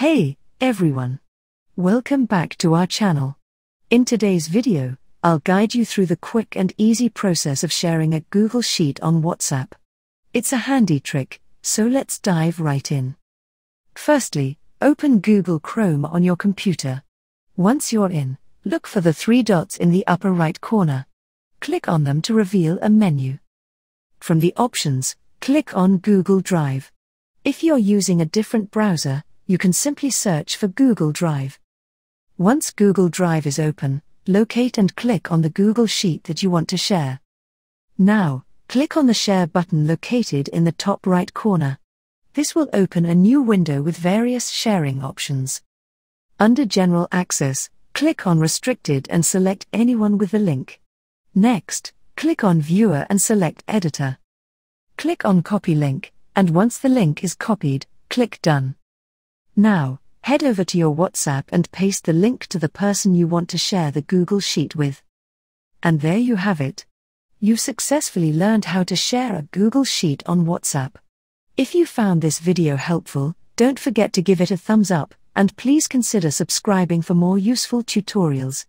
Hey, everyone! Welcome back to our channel. In today's video, I'll guide you through the quick and easy process of sharing a Google Sheet on WhatsApp. It's a handy trick, so let's dive right in. Firstly, open Google Chrome on your computer. Once you're in, look for the three dots in the upper right corner. Click on them to reveal a menu. From the options, click on Google Drive. If you're using a different browser, you can simply search for Google Drive. Once Google Drive is open, locate and click on the Google Sheet that you want to share. Now, click on the Share button located in the top right corner. This will open a new window with various sharing options. Under General Access, click on Restricted and select anyone with the link. Next, click on Viewer and select Editor. Click on Copy Link, and once the link is copied, click Done. Now, head over to your WhatsApp and paste the link to the person you want to share the Google Sheet with. And there you have it. You've successfully learned how to share a Google Sheet on WhatsApp. If you found this video helpful, don't forget to give it a thumbs up, and please consider subscribing for more useful tutorials.